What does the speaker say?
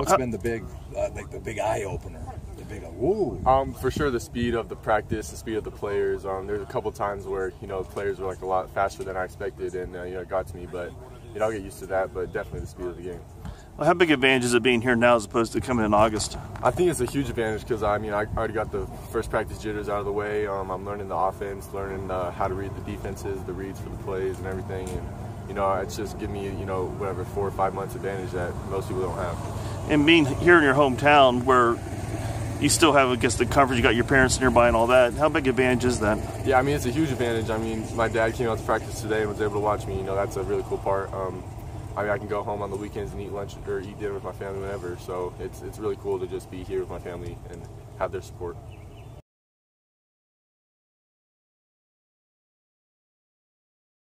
What's been the big, uh, like the big eye opener? The big, like. Um, for sure, the speed of the practice, the speed of the players. Um, there's a couple times where you know players were like a lot faster than I expected, and uh, you know it got to me. But you know I'll get used to that. But definitely the speed of the game. Well, how big advantage is it being here now as opposed to coming in August? I think it's a huge advantage because I mean I already got the first practice jitters out of the way. Um, I'm learning the offense, learning uh, how to read the defenses, the reads for the plays, and everything. And you know it's just giving me you know whatever four or five months advantage that most people don't have. And being here in your hometown, where you still have, I guess, the comfort. You got your parents nearby and all that. How big advantage is that? Yeah, I mean it's a huge advantage. I mean my dad came out to practice today and was able to watch me. You know that's a really cool part. Um, I mean, I can go home on the weekends and eat lunch or eat dinner with my family whenever. So it's it's really cool to just be here with my family and have their support.